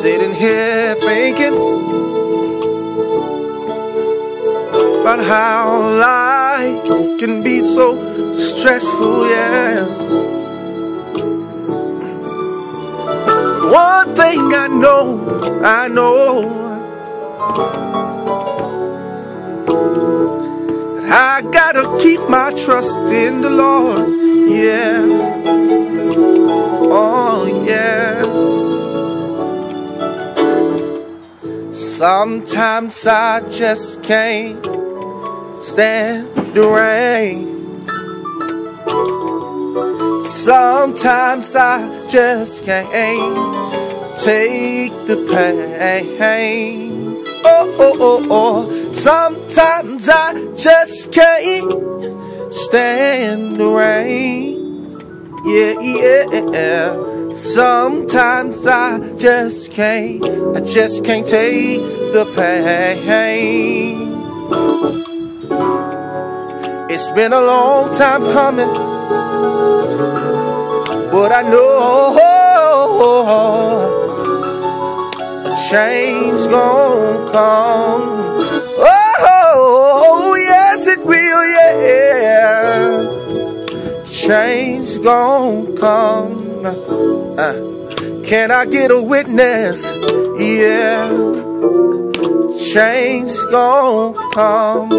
Sitting here thinking about how life can be so stressful, yeah. One thing I know, I know. Gotta keep my trust in the Lord, yeah. Oh, yeah. Sometimes I just can't stand the rain. Sometimes I just can't take the pain. Oh, oh, oh, oh. Sometimes I just can't stand the rain. Yeah, yeah. Sometimes I just can't, I just can't take the pain. It's been a long time coming, but I know change gonna come. Oh, yes, it will, yeah. Change gonna come. Uh, can I get a witness? Yeah. Change gon' come.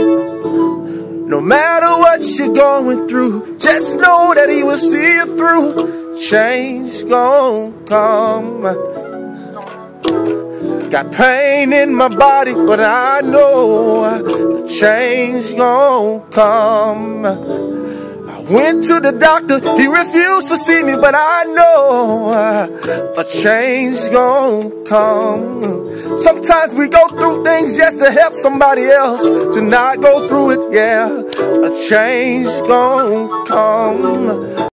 No matter what you're going through, just know that he will see you through. Change gon' come. Got pain in my body, but I know the change gon' come. I went to the doctor, he refused to see me, but I know a change gon' come. Sometimes we go through things just to help somebody else to not go through it, yeah. A change gon' come.